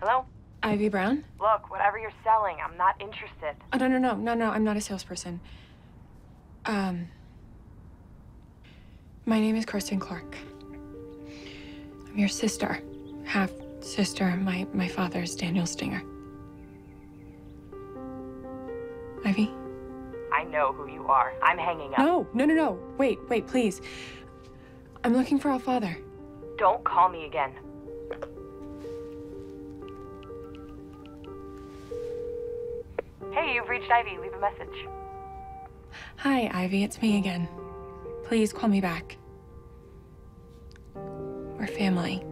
Hello? Ivy Brown? Look, whatever you're selling, I'm not interested. Oh, no, no, no, no, no. I'm not a salesperson. Um, my name is Kirsten Clark. I'm your sister, half sister. My my father's Daniel Stinger. Ivy? I know who you are. I'm hanging up. No, no, no, no. Wait, wait, please. I'm looking for our father. Don't call me again. Hey, you've reached Ivy. Leave a message. Hi, Ivy. It's me again. Please call me back. We're family.